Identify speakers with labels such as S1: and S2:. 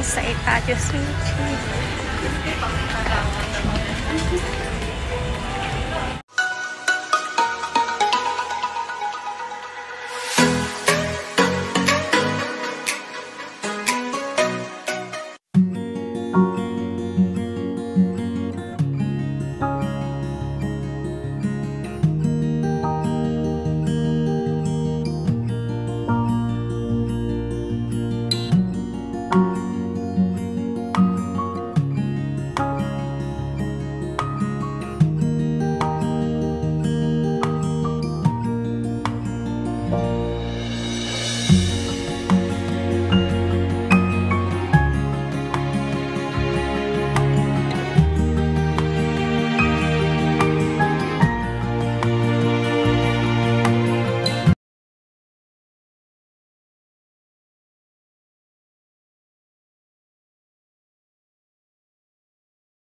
S1: naman sa Itadio Sushi.